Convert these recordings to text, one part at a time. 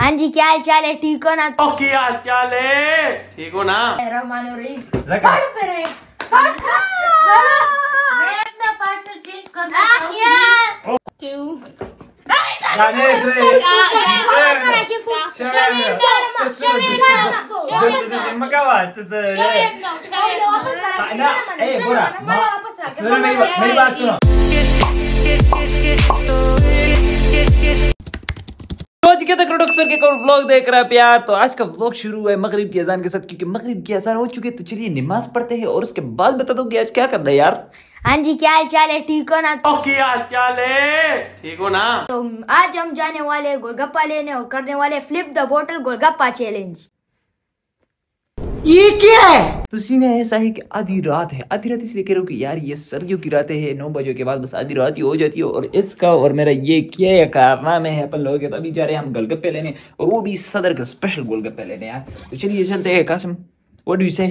हाँ जी क्या हाल चाल है? ठीक हो ना? ओ क्या हाल चाल है? ठीक हो ना? रहमान रहीम जका पे रहे। मैं अपना पार्टनर चेंज करना चाहूँगी। टू जाने से मेरी बात सुनो। तो जी कहते क्रोडक्स पर एक और व्लॉग देख रहा है प्यार। तो आज का व्लॉग शुरू है मगरिब की अजान के साथ क्योंकि मगरिब की अजान हो चुकी है तो चलिए नमाज़ पढ़ते हैं और उसके बाद बता दो कि आज क्या करना है यार। हाँ जी क्या हाल चाल है? ठीक हो ना? तो क्या चाल है? ठीक हो ना? तो आज हम जाने वाले गोलगप्पा लेने और करने वाले flip the bottle golgappa challenge तो सीन है ऐसा है कि आधी रात है। आधी रात इसलिए कह रहा हूँ कि यार ये सर्दियों की रातें हैं नौ बजे के बाद बस आधी रात ही हो जाती है और इसका और मेरा ये क्या है कारनामे है। अपन लोगों के तो अभी जा रहे हैं हम गोलगप्पे लेने और वो भी सदर का स्पेशल गोलगप्पे लेने यार। तो चलिए चलते हैं कासम व्हाट डू से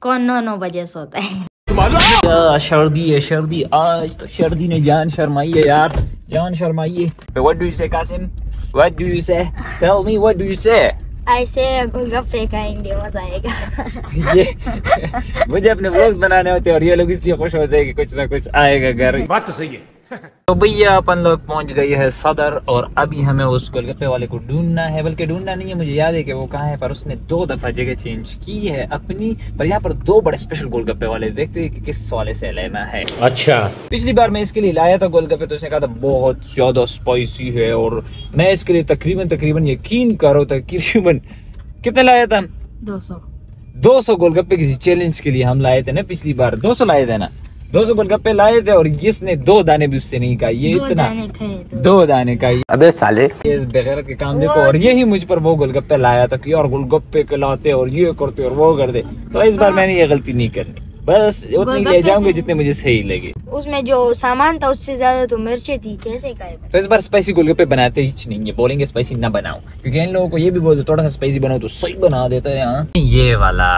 कौन नौ नौ बजे सोता है? क्या सर्दी है सर्दी आज तो सर्दी ने जान शर्माई है यार जान शर्माई है। What do you say Kasim? What do you say tell me what do you say ऐसे गोलगप्पे खाएँगे मज़ा आएगा। ये मुझे अपने ब्लॉग्स बनाने होते हैं और ये लोग इसलिए खुश होते हैं कि कुछ ना कुछ आएगा घर। बात तो सही है। तो भैया अपन लोग पहुँच गए हैं सदर और अभी हमें उस गोलगप्पे वाले को ढूंढना है बल्कि ढूंढना नहीं है मुझे याद है कि वो कहाँ है पर उसने दो दफ़ा जगह चेंज की है अपनी पर यहाँ पर दो बड़े स्पेशल गोलगप्पे वाले देखते हैं कि किस वाले से लेना है। अच्छा। पिछली बार मैं इसके लिए लाया था गोलगप्पे तो उसने कहा था बहुत ज़्यादा स्पाइसी है और मैं इसके लिए तकरीबन तकरीबन यकीन करो तकरीबन कितने लाया था? दो सौ। 200 गोलगप्पे किसी चैलेंज के लिए हम लाए थे ना पिछली बार 200 लाए थे ना। 200 गोलगप्पे लाए थे और इसने दो दाने भी उससे नहीं खाई ये दो इतना। दाने खाए तो। दो दाने का ये अबे साले। इस बगैर के काम देखो और यही मुझ पर वो गोलगप्पे लाया था कि और गोलगप्पे खिलाते लाते और ये करते और वो कर दे तो इस बार मैंने ये गलती नहीं करनी बस उतनी ले जाऊँगे जितने मुझे सही लगे। उसमें जो सामान था उससे ज़्यादा तो मिर्चें थी कैसे खाए तो इस बार स्पाइसी गोलगप्पे बनाते ही नहीं है बोलेंगे स्पाइसी ना बनाओ। क्योंकि इन लोगों को ये भी बोल दो थोड़ा सा स्पाइसी बनाओ तो सही बना देता है यहाँ ये वाला।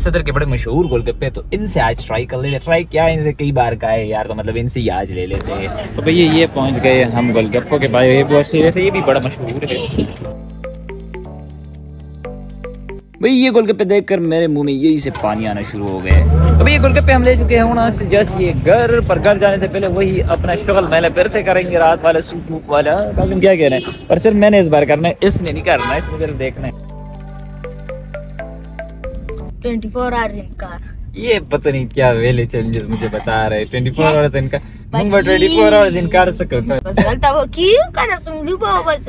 सदर के बड़े मशहूर गोलगप्पे तो इनसे आज ट्राई कर ले ट्राई क्या इनसे? कई बार का है यार तो मतलब इनसे ही आज ले लेते हैं। तो भैया ये पहुँच गए हम गोलगप्पों के वैसे वैसे ये भी बड़ा मशहूर है। भाई ये गोलगप्पे देखकर मेरे मुँह में यही से पानी आना शुरू हो गए। तो भाई ये गोलगप्पे हम ले चुके हैं वहाँ से जैसे ये घर पर घर जाने से पहले वही अपना शुगल मैंने फिर से करेंगे रात वाला सूप वूप वाला। क्या कह रहे हैं? पर सिर्फ़ मैंने इस बार करना है इसने नहीं करना है इसने सिर्फ़ देखना है। ट्वेंटी फोर आवर्स इन ये पता नहीं क्या वेले चैलेंजेस मुझे बता रहे ट्वेंटी फोर आवर्स इनका। ट्वेंटी फोर आवर्स इनकार सकते बस गलता वो क्यों करना सुन बस।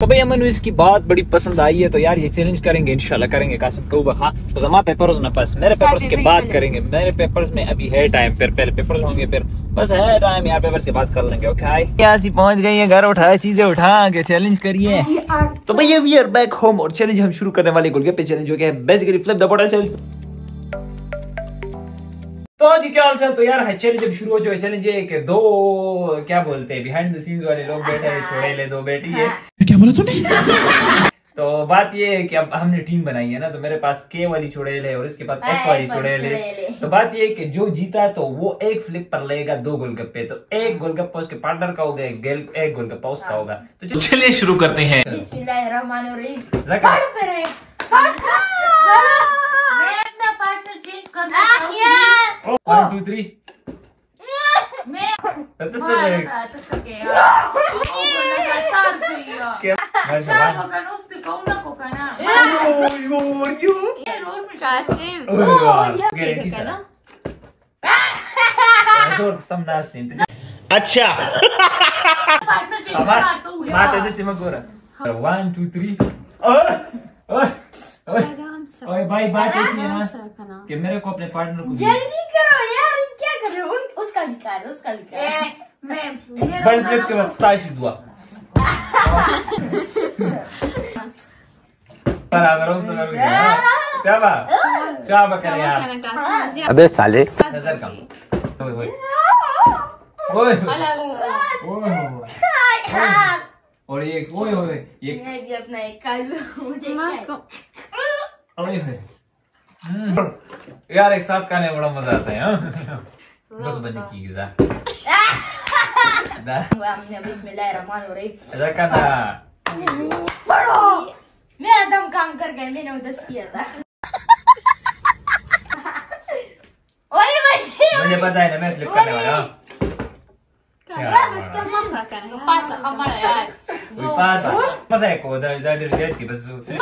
तो भैया मैंने इसकी बात बड़ी पसंद आई है तो यार ये चैलेंज करेंगे इंशाल्लाह करेंगे कासिम को बखा तो जमा पेपर्स ना बस मेरे सब पेपर्स के बाद करेंगे मेरे पेपर्स में अभी है टाइम फिर पहले पेपर्स होंगे फिर बस है टाइम यार पेपर्स के बाद कर लेंगे ओके यहाँ सी पहुँच गई है घर उठाए चीज़ें उठा के चैलेंज करिए। तो भैया वी आर बैक होम और चैलेंज हम शुरू करने वाले गोलगप्पे चैलेंज हो गया है। Basically flip the bottle challenge तो जी क्या हाल चाल? तो यार है चैलेंज जब शुरू हो जाए चैलेंज ये कि दो क्या बोलते हैं बिहाइंड द सीन्स वाले लोग बैठे हैं छोड़े ले दो बेटी है। तो बात ये है कि अब हमने टीम बनाई है ना तो मेरे पास के वाली चुड़ैल है और इसके पास एफ़ वाली वाली चुड़ैल है। तो बात ये है कि जो जीता तो वो एक फ्लिप पर लेगा दो गोलगप्पे। तो एक गोलगप्पा उसके पार्टनर का होगा एक गेल एक गोलगप्पा उसका होगा। तो चलो। चलिए शुरू करते हैं। पार्टनर चेंज करना वन टू थ्री तो हाँ, तो. Oh, तो Eh, siya. Sim. Oh, यार Okay, some nasty. अच्छा Partner change ka Mata, na to, yeah. Three. ओए, भाई बात ऐसी है ना. कि मेरे को अपने पार्टनर को जल्दी करो यार क्या कर रहे हो? उसका भी कर उसका भी कर। Eh, मैं बड़े फ्लिप के बाद स्टाइश दुआ। बराबर हम करोगे क्या बात क्या बात कर यार अबे साले। नज़र कम। ओए ओए। ओए ओए। ओए और ये ओए ओए। ये मैं भी अपना एक कालू मुझे क्या है? ओए ओए यार एक साथ खाने में बड़ा मजा आता है हाँ? बस बनी की गिजा दा हमने बिस्मिल्लाहिर्रहमानिर्रहीम रखा पढ़ो मेरा दम काम कर गया मैंने उधर किया था ओए मशीन मुझे पता है ना मैं फ्लिप करने वाला हूँ Pasa, cámara ya. Uy, pasa. Pasa de coda, da dirigenti, bas flip.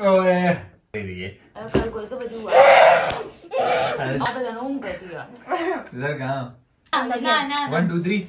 Oe. Ecco questo per due. No, perché non per due. Raga. One, two, three.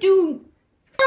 2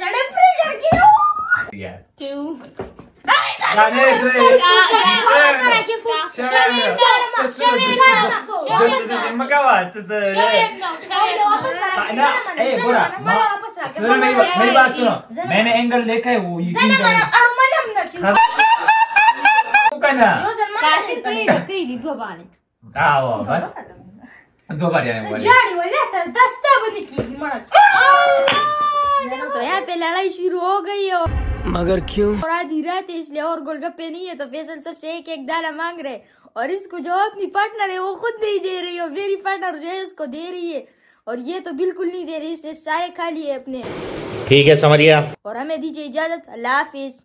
sada pressure ki rin. यार Two. गाने से Kara ki fu. मकावा तो Shayab no, shayab no. ना ए बोरा सुनो मेरी बात मेरी बात सुनो मैंने एंगल देखा है वो तो यहाँ पे लड़ाई शुरू हो गई है मगर क्यों? और आधी रात है इसलिए और गोलगप्पे नहीं है तो फैसल सबसे एक एक दाना मांग रहे. और इसको जो अपनी पार्टनर है वो खुद नहीं दे रही है मेरी पार्टनर जो है उसको दे रही है. और ये तो बिल्कुल नहीं दे रही इसने सारे खा लिए अपने. ठीक है समझ गया और हमें दीजिए इजाज़त अल्लाह हाफिज.